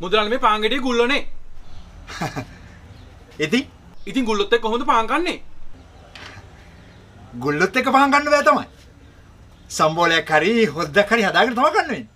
මුදලාලි මේ පාන් ගෙඩිය ගුල්ලනේ. ඉතින් ඉතින් ගුල්ලොත් එක්ක කොහොමද පාන් කන්නේ? ගුල්ලොත් එක පහන් ගන්න බෑ තමයි. සම්බෝලයක් හරි හොද්දක් හරි හදාගෙන තමයි ගන්න වෙන්නේ.